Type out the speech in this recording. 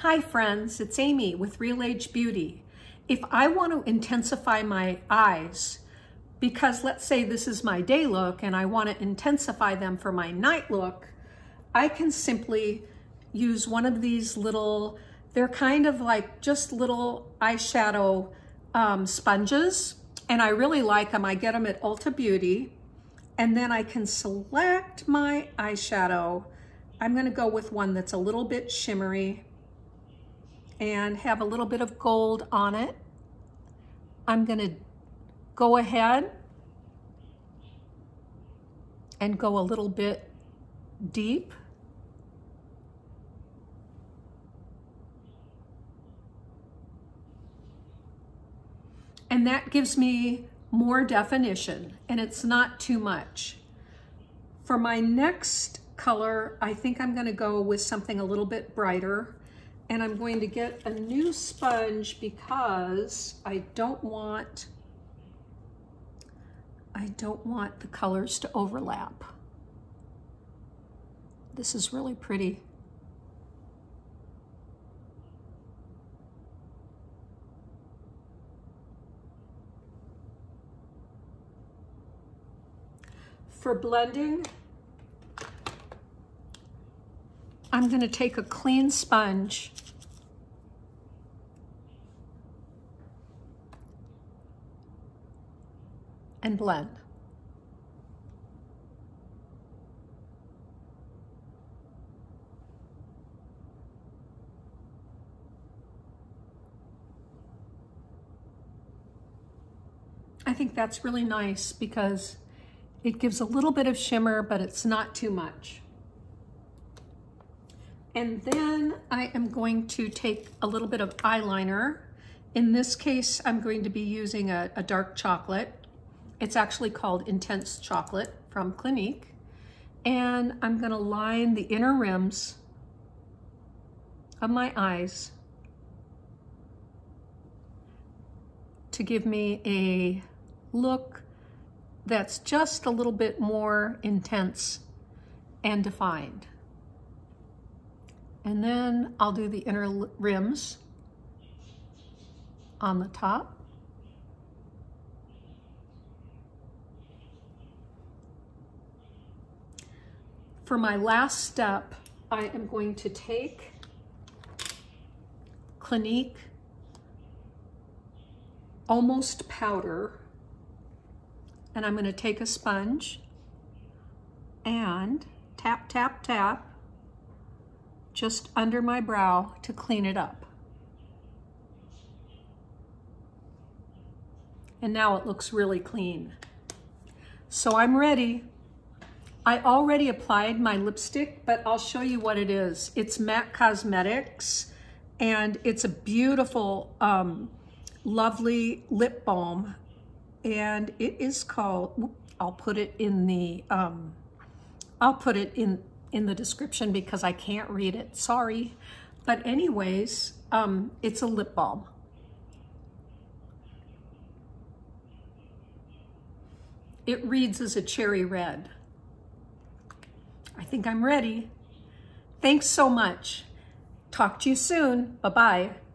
Hi friends, it's Amy with Real Age Beauty. If I want to intensify my eyes, because let's say this is my day look and I want to intensify them for my night look, I can simply use one of these little, they're kind of like just little eyeshadow um, sponges and I really like them. I get them at Ulta Beauty and then I can select my eyeshadow. I'm gonna go with one that's a little bit shimmery and have a little bit of gold on it. I'm gonna go ahead and go a little bit deep. And that gives me more definition and it's not too much. For my next color, I think I'm gonna go with something a little bit brighter and I'm going to get a new sponge because I don't want I don't want the colors to overlap. This is really pretty. For blending, I'm gonna take a clean sponge and blend. I think that's really nice because it gives a little bit of shimmer, but it's not too much. And then I am going to take a little bit of eyeliner. In this case, I'm going to be using a, a dark chocolate. It's actually called Intense Chocolate from Clinique. And I'm gonna line the inner rims of my eyes to give me a look that's just a little bit more intense and defined. And then I'll do the inner rims on the top. For my last step, I am going to take Clinique Almost Powder, and I'm gonna take a sponge and tap, tap, tap just under my brow to clean it up. And now it looks really clean. So I'm ready. I already applied my lipstick, but I'll show you what it is. It's MAC Cosmetics, and it's a beautiful, um, lovely lip balm. And it is called, I'll put it in the, um, I'll put it in in the description because I can't read it, sorry. But anyways, um, it's a lip balm. It reads as a cherry red. I think I'm ready. Thanks so much. Talk to you soon. Bye-bye.